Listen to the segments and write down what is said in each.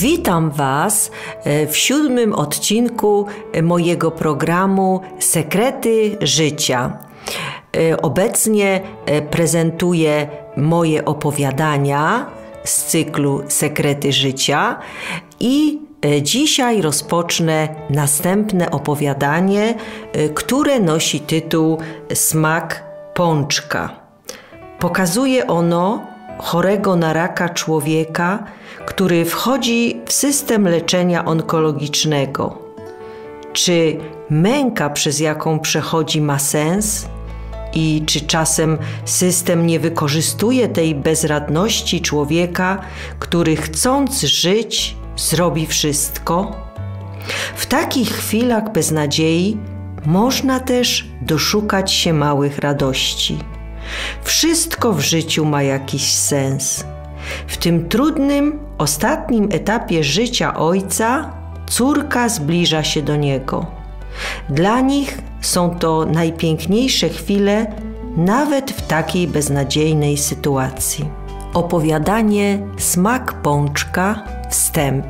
Witam Was e, w siódmym odcinku mojego programu Sekrety Życia. E, obecnie e, prezentuję moje opowiadania z cyklu Sekrety Życia i dzisiaj rozpocznę następne opowiadanie, które nosi tytuł Smak pączka. Pokazuje ono chorego na raka człowieka, który wchodzi w system leczenia onkologicznego. Czy męka, przez jaką przechodzi, ma sens? I czy czasem system nie wykorzystuje tej bezradności człowieka, który chcąc żyć, zrobi wszystko? W takich chwilach beznadziei można też doszukać się małych radości. Wszystko w życiu ma jakiś sens. W tym trudnym, ostatnim etapie życia ojca córka zbliża się do niego. Dla nich są to najpiękniejsze chwile, nawet w takiej beznadziejnej sytuacji. Opowiadanie Smak pączka Wstęp.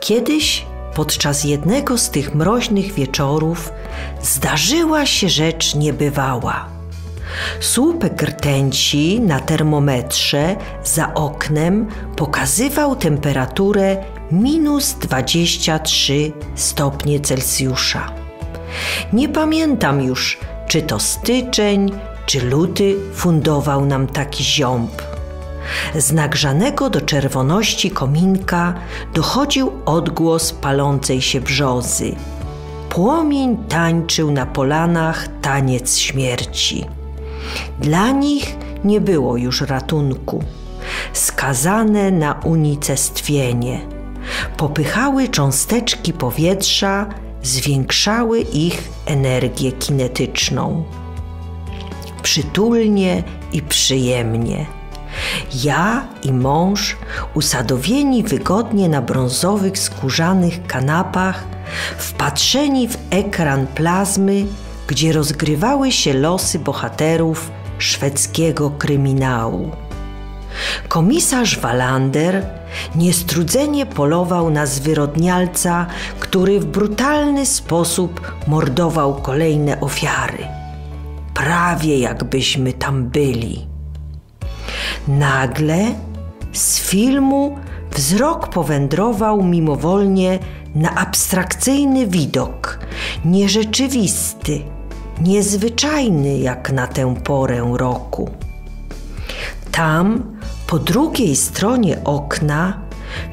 Kiedyś podczas jednego z tych mroźnych wieczorów zdarzyła się rzecz niebywała. Słupek rtęci na termometrze za oknem pokazywał temperaturę minus 23 stopnie Celsjusza. Nie pamiętam już, czy to styczeń, czy luty fundował nam taki ziąb. Z nagrzanego do czerwoności kominka dochodził odgłos palącej się brzozy. Płomień tańczył na polanach taniec śmierci. Dla nich nie było już ratunku. Skazane na unicestwienie. Popychały cząsteczki powietrza, zwiększały ich energię kinetyczną. Przytulnie i przyjemnie. Ja i mąż, usadowieni wygodnie na brązowych skórzanych kanapach, wpatrzeni w ekran plazmy, gdzie rozgrywały się losy bohaterów szwedzkiego kryminału. Komisarz Wallander niestrudzenie polował na zwyrodnialca, który w brutalny sposób mordował kolejne ofiary. Prawie jakbyśmy tam byli. Nagle z filmu wzrok powędrował mimowolnie na abstrakcyjny widok, nierzeczywisty, niezwyczajny jak na tę porę roku. Tam, po drugiej stronie okna,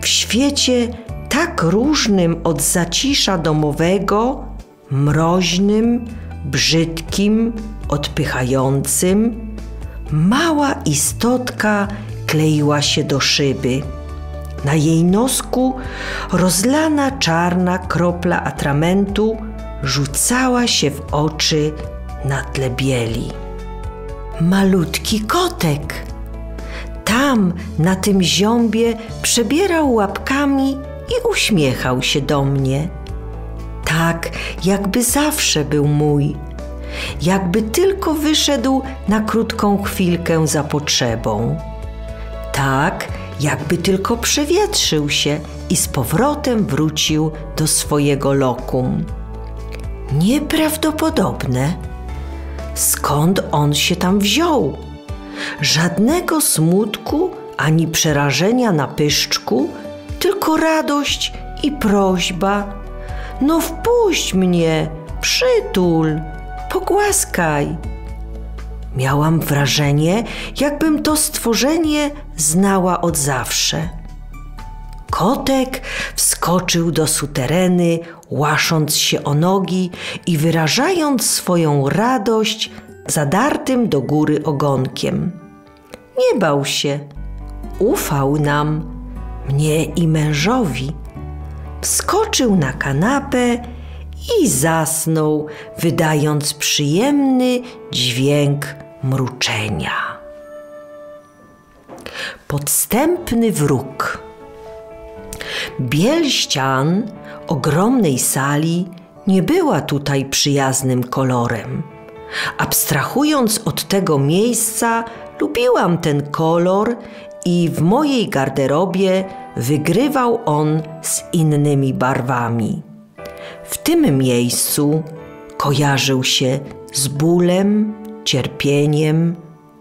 w świecie tak różnym od zacisza domowego, mroźnym, brzydkim, odpychającym, mała istotka kleiła się do szyby. Na jej nosku rozlana czarna kropla atramentu rzucała się w oczy na tle bieli. Malutki kotek. Tam, na tym ziąbie, przebierał łapkami i uśmiechał się do mnie. Tak, jakby zawsze był mój. Jakby tylko wyszedł na krótką chwilkę za potrzebą. Tak, jakby tylko przewietrzył się i z powrotem wrócił do swojego lokum. Nieprawdopodobne. Skąd on się tam wziął? Żadnego smutku ani przerażenia na pyszczku, tylko radość i prośba. No wpuść mnie, przytul, pogłaskaj. Miałam wrażenie, jakbym to stworzenie znała od zawsze. Kotek wskoczył do sutereny, łasząc się o nogi i wyrażając swoją radość zadartym do góry ogonkiem. Nie bał się, ufał nam, mnie i mężowi. Wskoczył na kanapę i zasnął, wydając przyjemny dźwięk mruczenia. Podstępny wróg. Biel ścian ogromnej sali nie była tutaj przyjaznym kolorem. Abstrahując od tego miejsca, lubiłam ten kolor i w mojej garderobie wygrywał on z innymi barwami. W tym miejscu kojarzył się z bólem, cierpieniem,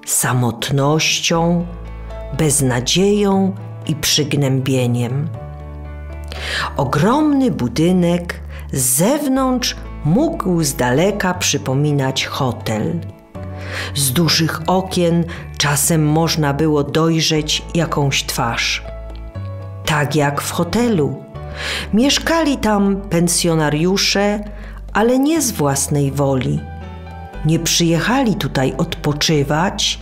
samotnością, beznadzieją i przygnębieniem. Ogromny budynek z zewnątrz mógł z daleka przypominać hotel. Z dużych okien czasem można było dojrzeć jakąś twarz. Tak jak w hotelu. Mieszkali tam pensjonariusze, ale nie z własnej woli. Nie przyjechali tutaj odpoczywać,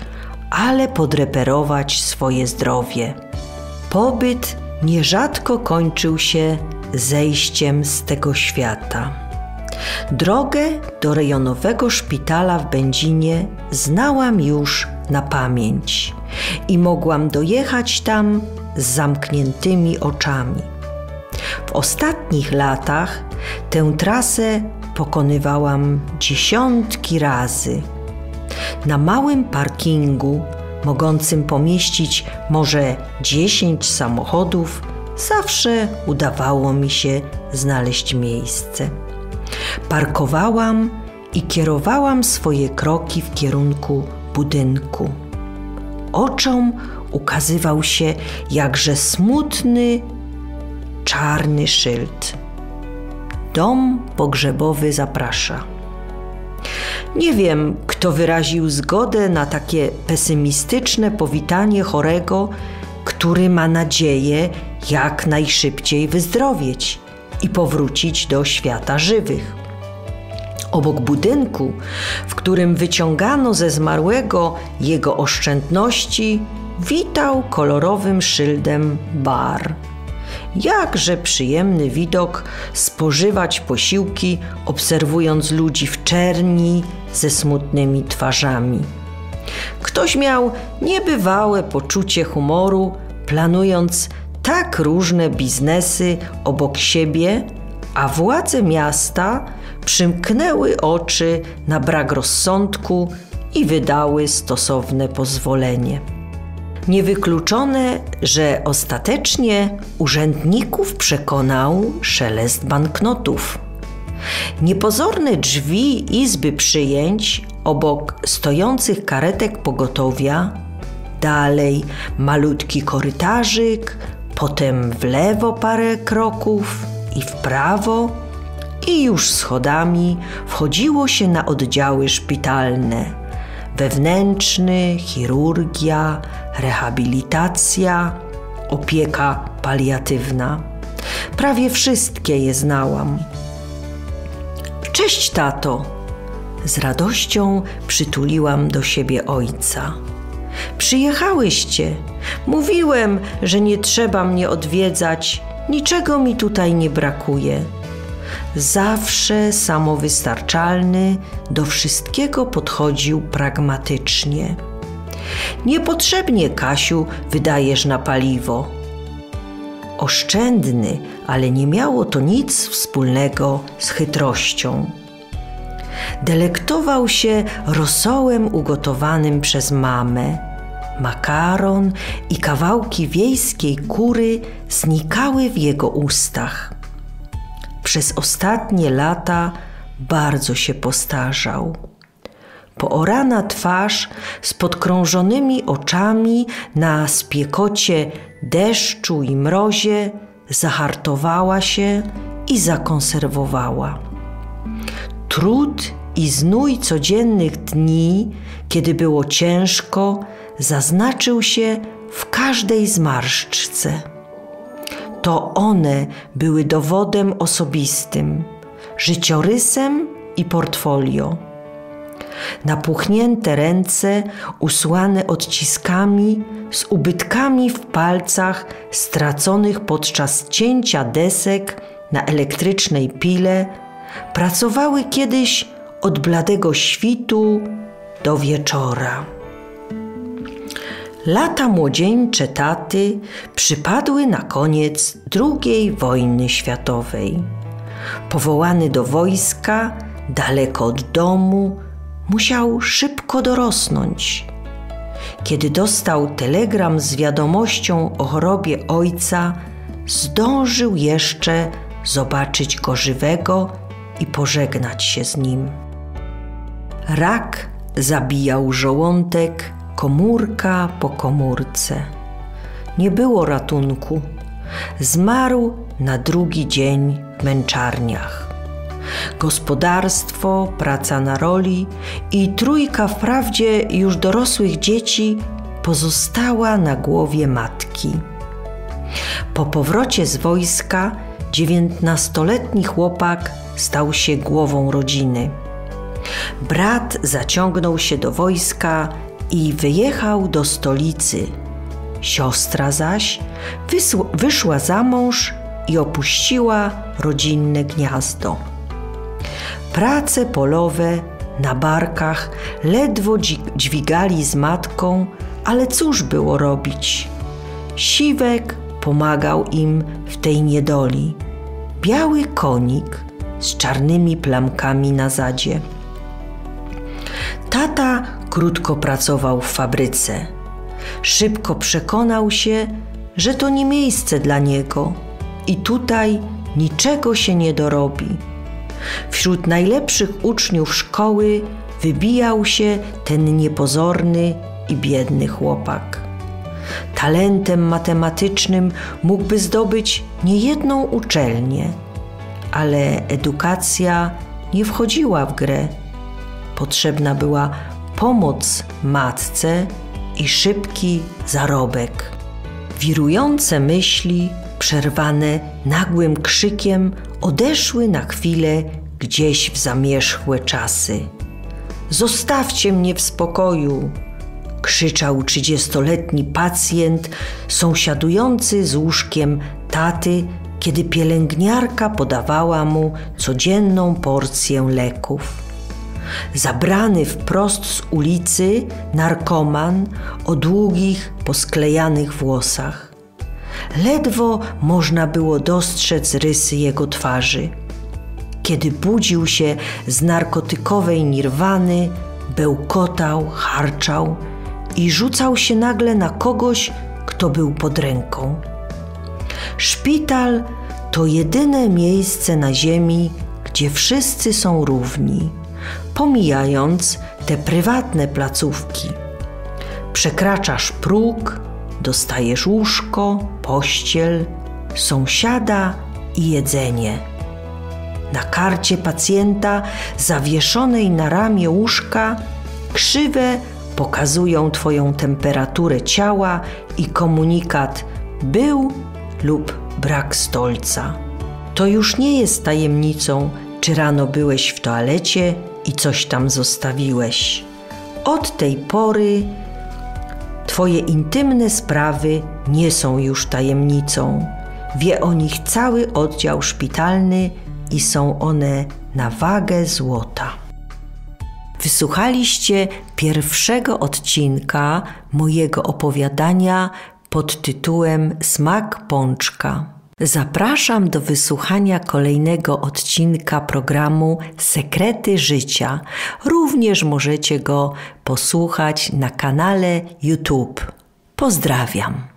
ale podreperować swoje zdrowie. Pobyt nierzadko kończył się zejściem z tego świata. Drogę do rejonowego szpitala w Będzinie znałam już na pamięć i mogłam dojechać tam z zamkniętymi oczami. W ostatnich latach tę trasę pokonywałam dziesiątki razy. Na małym parkingu, mogącym pomieścić może dziesięć samochodów, zawsze udawało mi się znaleźć miejsce. Parkowałam i kierowałam swoje kroki w kierunku budynku. Oczom ukazywał się jakże smutny, czarny szyld. Dom pogrzebowy zaprasza. Nie wiem, kto wyraził zgodę na takie pesymistyczne powitanie chorego, który ma nadzieję jak najszybciej wyzdrowieć i powrócić do świata żywych. Obok budynku, w którym wyciągano ze zmarłego jego oszczędności, witał kolorowym szyldem bar. Jakże przyjemny widok spożywać posiłki, obserwując ludzi w czerni ze smutnymi twarzami. Ktoś miał niebywałe poczucie humoru, planując tak różne biznesy obok siebie, a władze miasta przymknęły oczy na brak rozsądku i wydały stosowne pozwolenie. Niewykluczone, że ostatecznie urzędników przekonał szelest banknotów. Niepozorne drzwi izby przyjęć obok stojących karetek pogotowia, dalej malutki korytarzyk, potem w lewo parę kroków i w prawo, i już schodami wchodziło się na oddziały szpitalne wewnętrzny, chirurgia, rehabilitacja, opieka paliatywna. Prawie wszystkie je znałam. Cześć, tato! Z radością przytuliłam do siebie ojca. Przyjechałyście. Mówiłem, że nie trzeba mnie odwiedzać. Niczego mi tutaj nie brakuje zawsze samowystarczalny, do wszystkiego podchodził pragmatycznie. Niepotrzebnie, Kasiu, wydajesz na paliwo. Oszczędny, ale nie miało to nic wspólnego z chytrością. Delektował się rosołem ugotowanym przez mamę. Makaron i kawałki wiejskiej kury znikały w jego ustach przez ostatnie lata bardzo się postarzał. Poorana twarz z podkrążonymi oczami na spiekocie deszczu i mrozie zahartowała się i zakonserwowała. Trud i znój codziennych dni, kiedy było ciężko, zaznaczył się w każdej zmarszczce to one były dowodem osobistym, życiorysem i portfolio. Napuchnięte ręce, usłane odciskami, z ubytkami w palcach straconych podczas cięcia desek na elektrycznej pile, pracowały kiedyś od bladego świtu do wieczora. Lata młodzieńcze taty przypadły na koniec II wojny światowej. Powołany do wojska, daleko od domu, musiał szybko dorosnąć. kiedy dostał telegram z wiadomością o chorobie ojca, zdążył jeszcze zobaczyć go żywego i pożegnać się z nim. Rak zabijał żołądek komórka po komórce. Nie było ratunku. Zmarł na drugi dzień w męczarniach. Gospodarstwo, praca na roli i trójka wprawdzie już dorosłych dzieci pozostała na głowie matki. Po powrocie z wojska dziewiętnastoletni chłopak stał się głową rodziny. Brat zaciągnął się do wojska i wyjechał do stolicy. Siostra zaś wyszła za mąż i opuściła rodzinne gniazdo. Prace polowe na barkach ledwo dźwigali z matką, ale cóż było robić? Siwek pomagał im w tej niedoli. Biały konik z czarnymi plamkami na zadzie. Tata krótko pracował w fabryce. Szybko przekonał się, że to nie miejsce dla niego i tutaj niczego się nie dorobi. Wśród najlepszych uczniów szkoły wybijał się ten niepozorny i biedny chłopak. Talentem matematycznym mógłby zdobyć niejedną uczelnię, ale edukacja nie wchodziła w grę. Potrzebna była pomoc matce i szybki zarobek. Wirujące myśli, przerwane nagłym krzykiem, odeszły na chwilę gdzieś w zamierzchłe czasy. Zostawcie mnie w spokoju! krzyczał trzydziestoletni pacjent sąsiadujący z łóżkiem taty, kiedy pielęgniarka podawała mu codzienną porcję leków. Zabrany wprost z ulicy narkoman o długich, posklejanych włosach. Ledwo można było dostrzec rysy jego twarzy. Kiedy budził się z narkotykowej nirwany, bełkotał, harczał i rzucał się nagle na kogoś, kto był pod ręką. Szpital to jedyne miejsce na ziemi, gdzie wszyscy są równi pomijając te prywatne placówki. Przekraczasz próg, dostajesz łóżko, pościel, sąsiada i jedzenie. Na karcie pacjenta zawieszonej na ramię łóżka krzywe pokazują Twoją temperaturę ciała i komunikat był lub brak stolca. To już nie jest tajemnicą, czy rano byłeś w toalecie i coś tam zostawiłeś. Od tej pory Twoje intymne sprawy nie są już tajemnicą. Wie o nich cały oddział szpitalny i są one na wagę złota. Wysłuchaliście pierwszego odcinka mojego opowiadania pod tytułem Smak pączka. Zapraszam do wysłuchania kolejnego odcinka programu Sekrety Życia. Również możecie go posłuchać na kanale YouTube. Pozdrawiam.